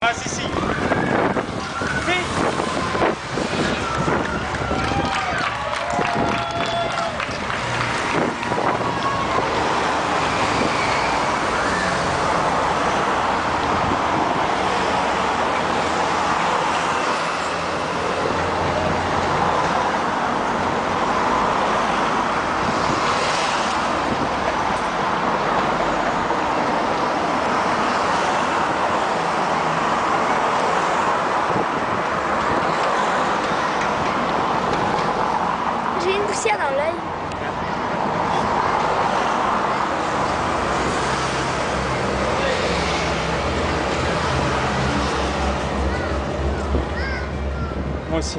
Ah, sim, sim. Moi aussi.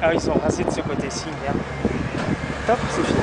Ah ils sont rasés de ce côté-ci, merde. Top, c'est fini.